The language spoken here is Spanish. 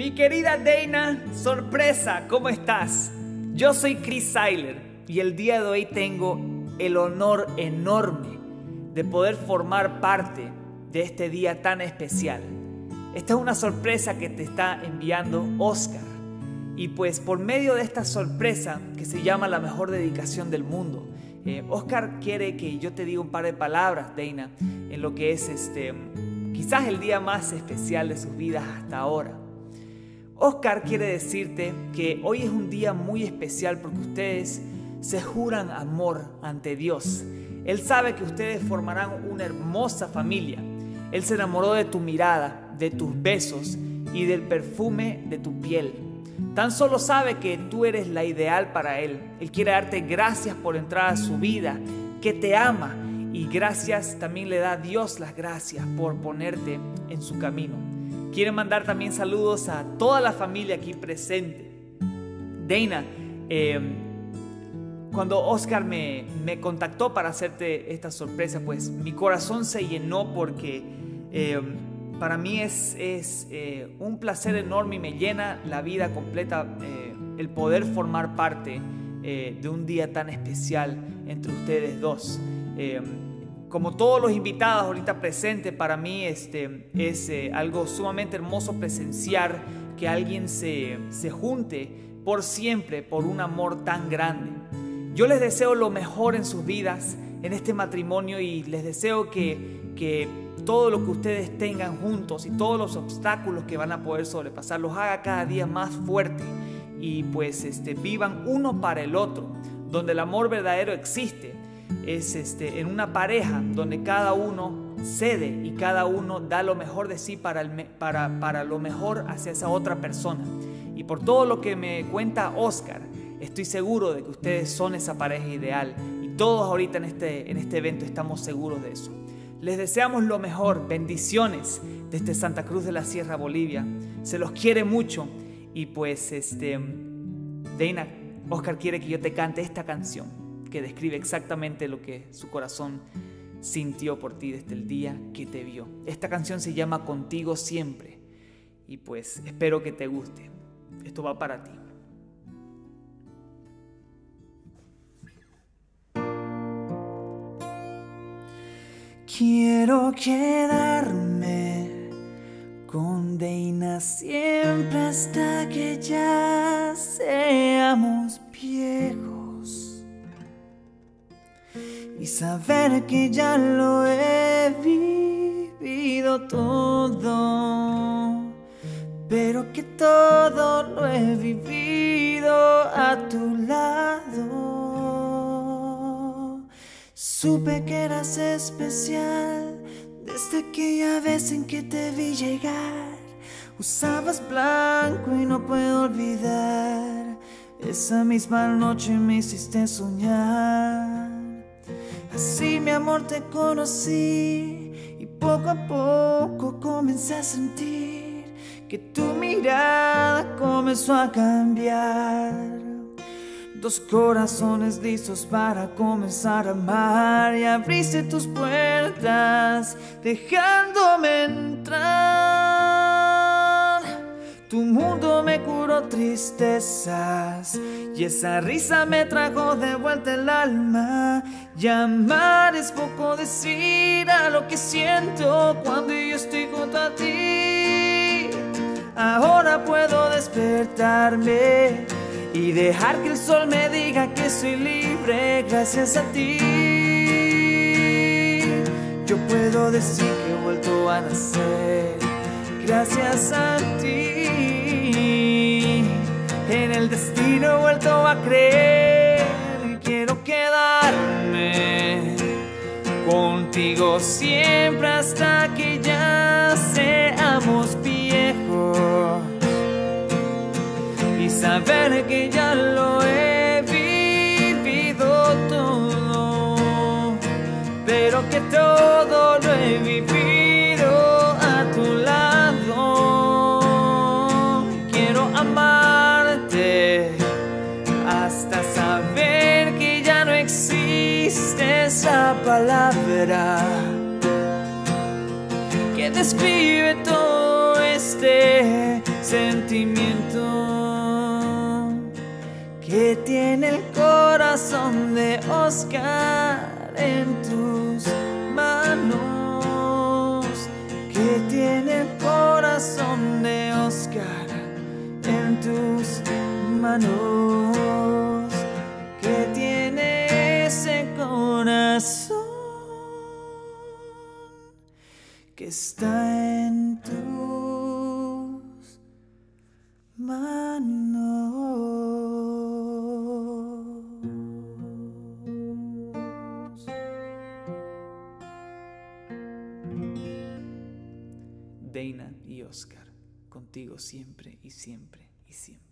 Mi querida Dana, sorpresa, ¿cómo estás? Yo soy Chris Seiler y el día de hoy tengo el honor enorme de poder formar parte de este día tan especial. Esta es una sorpresa que te está enviando Oscar. Y pues por medio de esta sorpresa que se llama la mejor dedicación del mundo, eh, Oscar quiere que yo te diga un par de palabras, Dana, en lo que es este, quizás el día más especial de sus vidas hasta ahora. Oscar quiere decirte que hoy es un día muy especial porque ustedes se juran amor ante Dios. Él sabe que ustedes formarán una hermosa familia. Él se enamoró de tu mirada, de tus besos y del perfume de tu piel. Tan solo sabe que tú eres la ideal para Él. Él quiere darte gracias por entrar a su vida, que te ama y gracias también le da Dios las gracias por ponerte en su camino. Quiero mandar también saludos a toda la familia aquí presente. Dana, em, cuando Oscar me, contactó para hacerte esta sorpresa, pues mi corazón se llenó porque em, para mí es, es eh, un placer enorme y me llena la vida completa eh, el poder formar parte eh, de un día tan especial entre ustedes dos. Como todos los invitados ahorita presentes, para mí este, es eh, algo sumamente hermoso presenciar que alguien se, junte por siempre por un amor tan grande. Yo les deseo lo mejor en sus vidas, en este matrimonio y les deseo que, que todo lo que ustedes tengan juntos y todos los obstáculos que van a poder sobrepasar los haga cada día más fuerte y pues este, vivan uno para el otro, donde el amor verdadero existe es este, en una pareja donde cada uno cede y cada uno da lo mejor de sí para, para, para lo mejor hacia esa otra persona. Y por todo lo que me cuenta Oscar, estoy seguro de que ustedes son esa pareja ideal y todos ahorita en este, en este evento estamos seguros de eso. Les deseamos lo mejor, bendiciones desde Santa Cruz de la Sierra, Bolivia. Se los quiere mucho y pues este, Dana, Oscar quiere que yo te cante esta canción que describe exactamente lo que su corazón sintió por ti desde el día que te vio. Esta canción se llama Contigo siempre y pues espero que te guste. Esto va para ti. Quiero quedarme con Deina siempre hasta que ya seamos viejos y saber que ya lo he vivido todo, pero que todo lo he vivido a tu lado. Supe que eras especial desde aquella vez en que te vi llegar. Usabas blanco y no puedo olvidar. Esa misma noche me hiciste soñar. Así mi amor te conocí y poco a poco comencé a sentir que tu mirada comenzó a cambiar. Dos corazones listos para comenzar a amar y abriste tus puertas dejándome entrar. Tu mundo me curó tristezas y esa risa me trajo de vuelta el alma. Llamar es poco decir a lo que siento cuando yo estoy junto a ti. Ahora puedo despertarme y dejar que el sol me diga que soy libre gracias a ti. Yo puedo decir que he vuelto a nacer gracias a ti. En el destino he vuelto a creer quiero quedarme contigo siempre hasta que ya seamos viejos y saber que ya lo he vivido todo, pero que todo lo he vivido que describe todo este sentimiento que tiene el corazón de Oscar en tus manos, que tiene el corazón de Oscar en tus manos, que tiene ese corazón está en tus manos. Deina y Oscar, contigo siempre y siempre y siempre.